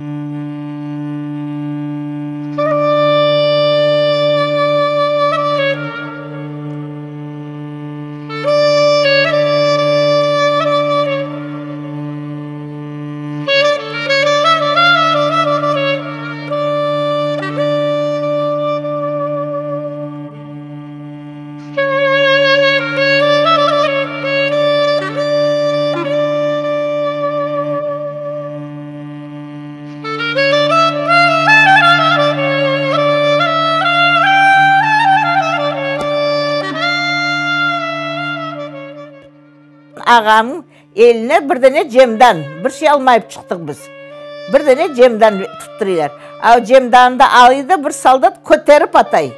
Mm-hmm. Ағамның еліне бірдеңе жемдан бір şey алмайып шықтық біз. Бірдеңе жемдан тұттырыйлар ал жемданды алыйды бір солдат көтеріп атай.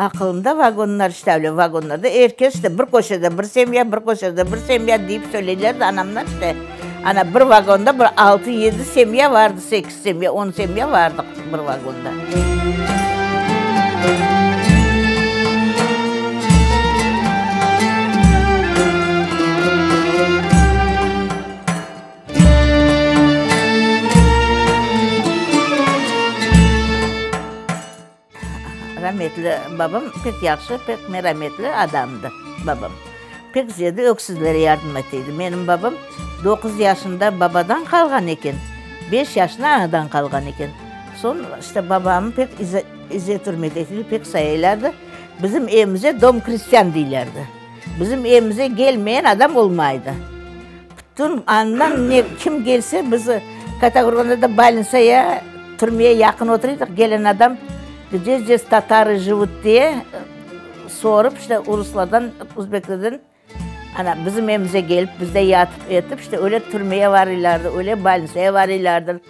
Ақылымда вагондар іште вагондарда еркек іште бір көшеде бір семья бір көшеде бір семья deyip söyleylerdi anamlar işte Ana bir vagonda bir altı yedi semya vardı, sekiz semya, on semya vardı bir vagonda. rahmetli babam pek yaxshi pek merhametli adamdı babam pek ziyade öksüzlere yardım ettiydi benim babam 9 yaşında babadan kalgan ekan 5 yaşında anadan kalgan ekan son işte pek ize, izzet hürmet etili pek sayılardı. Bizim evimize dom Hristiyan değillerdi bizim evimize gelmeyen adam olmaydı. Bütün andan ne, kim gelse bizi Katagurganda da Balinsa'ya türmeye yakın oturuyorduk. Gelen adam Здесь татары живут diye sorup işte Ruslardan, Uzbeklerden Ana bizim evimize gelip bizde yatıp yatıp işte öyle türmeye varırlardı, öyle balniseye varırlardı.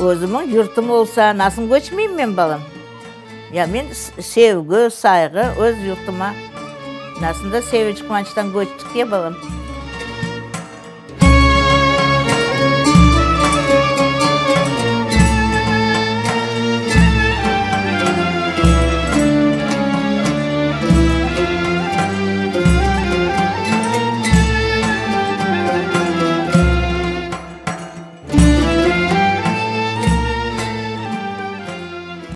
Özümün yurtum olsa nasıl göçmeyeyim ben balım? Ya ben sevgi, saygı öz yurtuma nasıl da sevinç kıvançtan göçtük ya balım.